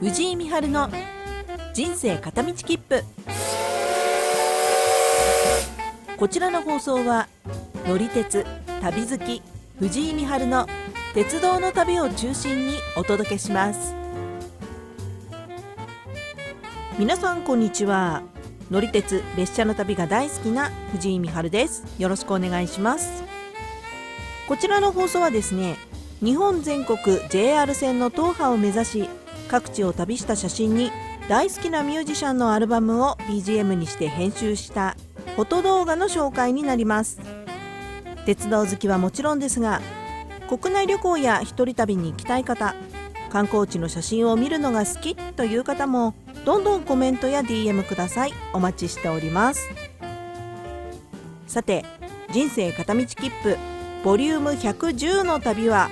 藤井美晴の人生片道切符。こちらの放送は乗り鉄旅好き藤井美晴の鉄道の旅を中心にお届けします。皆さんこんにちは。乗り鉄列車の旅が大好きな藤井美晴です。よろしくお願いします。こちらの放送はですね日本全国 JR 線の踏破を目指し各地を旅した写真に大好きなミュージシャンのアルバムを BGM にして編集したフォト動画の紹介になります。鉄道好きはもちろんですが国内旅行や一人旅に行きたい方観光地の写真を見るのが好きという方もどんどんコメントや DM ください。お待ちしております。さて人生片道切符ボリューム110の旅は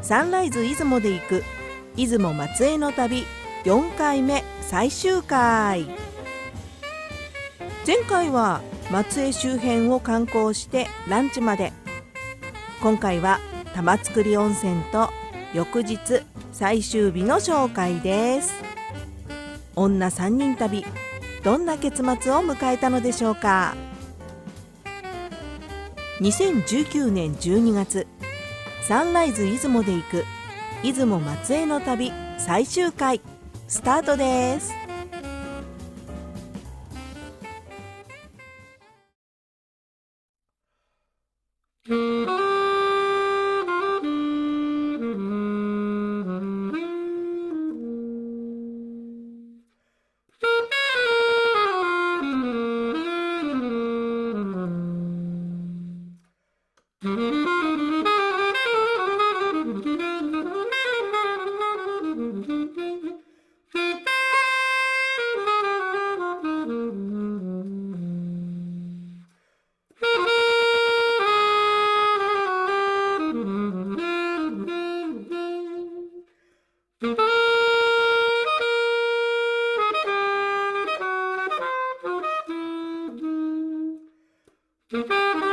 サンライズ出雲で行く出雲松江の旅4回目最終回。前回は松江周辺を観光してランチまで。今回は玉造温泉と翌日最終日の紹介です。女3人旅どんな結末を迎えたのでしょうか。2019年12月サンライズ出雲で行く出雲松江の旅最終回スタートです Música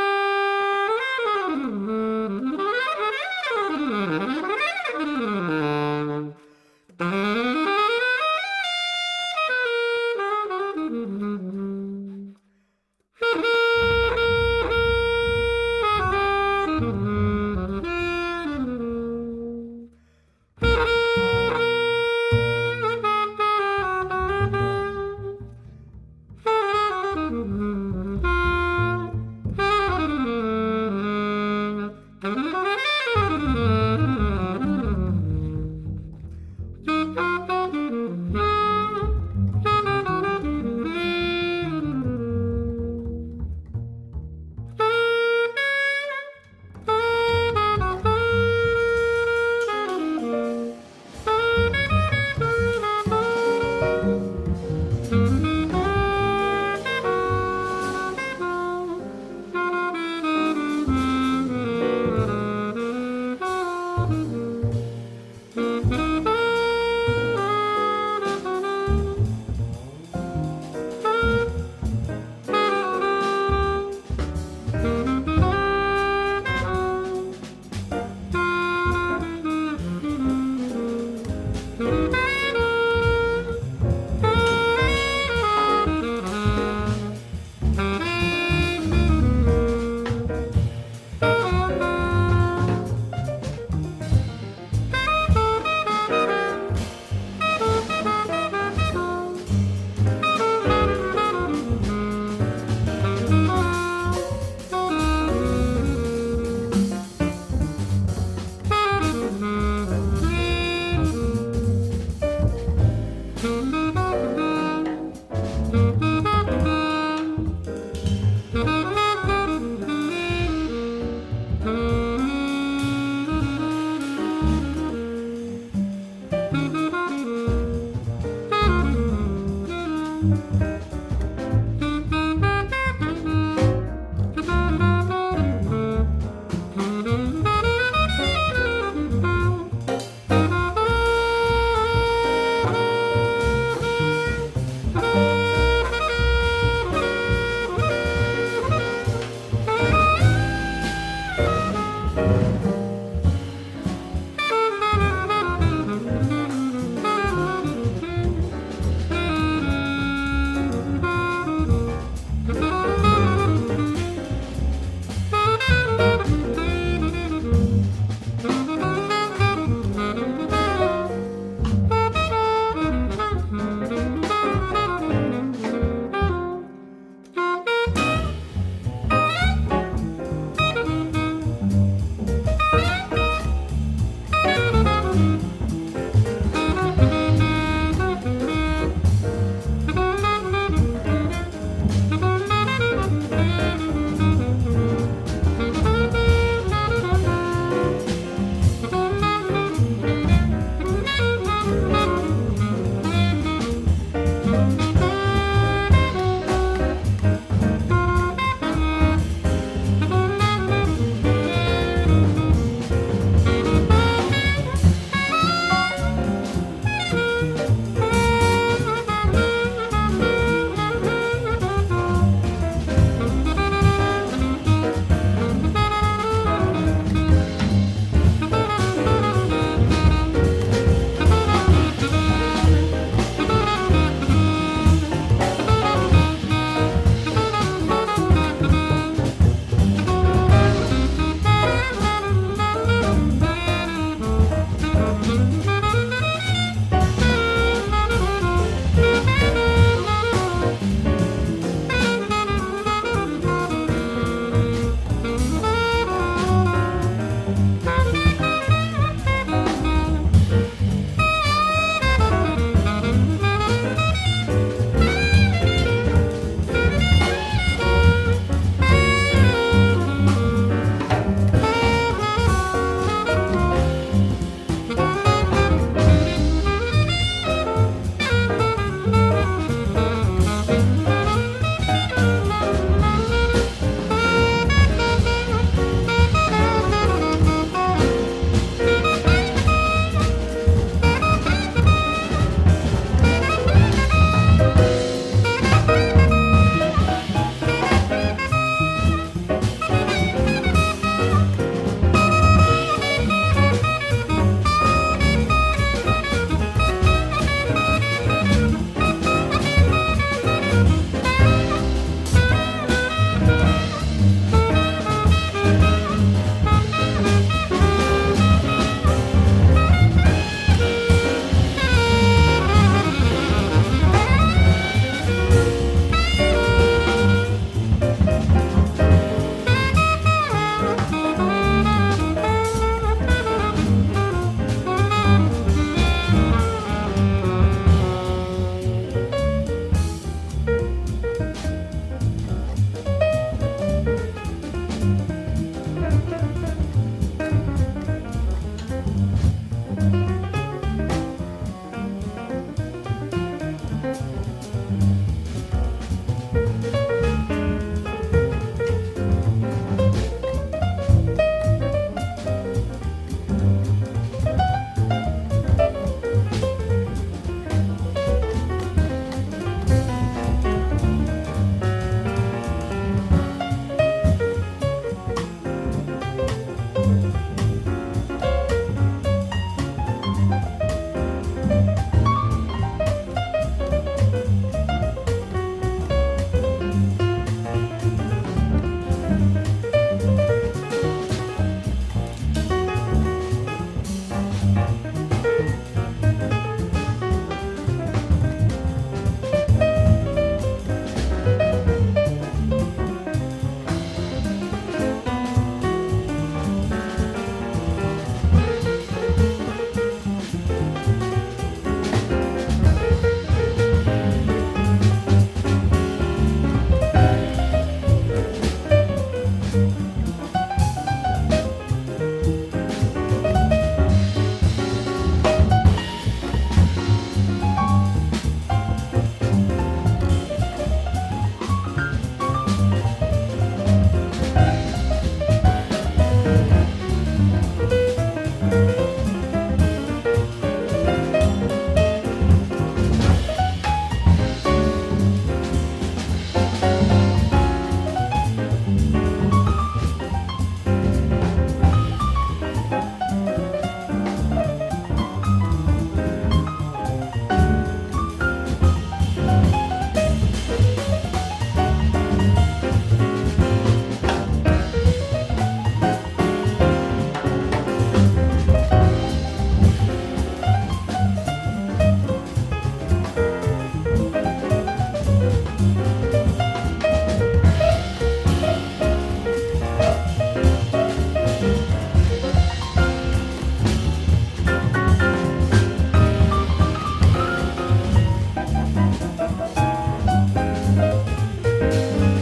はい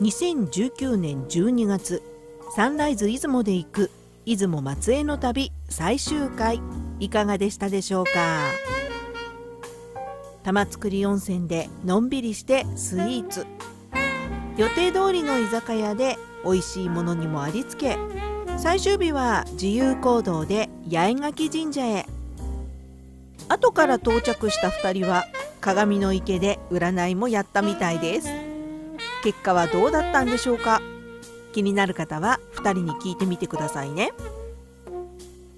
2019年12月サンライズ出雲で行く出雲松江の旅最終回。いかがでしたでしょうか？玉造温泉でのんびりしてスイーツ。予定通りの居酒屋で美味しいものにもありつけ。最終日は自由行動で八重垣神社へ。後から到着した2人は鏡の池で占いもやったみたいです。結果はどうだったんでしょうか？気になる方は2人に聞いてみてくださいね。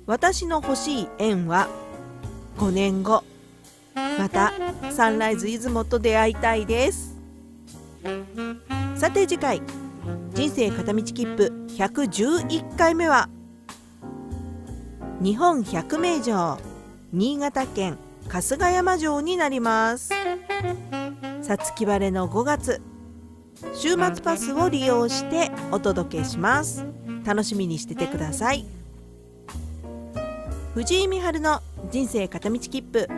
私の欲しい縁は5年後。またサンライズ出雲と出会いたいです。さて次回人生片道切符111回目は日本百名城新潟県春日山城になります。さつき晴れの5月週末パスを利用してお届けします。楽しみにしててください。藤井美春の人生片道切符。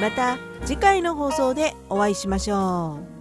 また次回の放送でお会いしましょう。